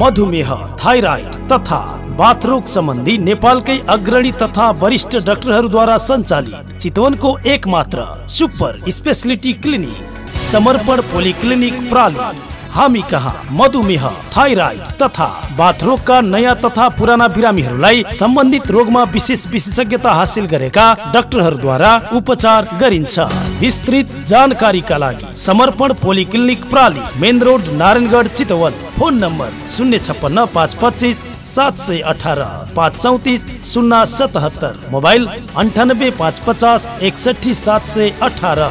मधुमेह थाइराइड तथा बाथरोग सम्बन्धी नेपालकै अग्रणी तथा वरिष्ठ डॉक्टर द्वारा संचालित चितवनको को एकमात्र super speciality clinic, Samarpan polyclinic प्राली हामी कहाँ मधुमेह थाइराइड तथा बाथरोगका नयाँ तथा पुराना बिरामीहरूलाई सम्बन्धित रोगमा विशेष विशेषज्ञता हासिल गरेका डाक्टरहरूद्वारा उपचार गरिन्छ। विस्तृत जानकारीका लागि समर्पण polyclinic प्राली main road Narayangadh Chitwan. Phone number शून्य छप्पन्न पाँच पच्चिस सात सय अठार पाँच चौतिस शून्य सतहत्तर मोबाइल अन्ठानब्बे पाँच पचास एकसठी सात सय अठार।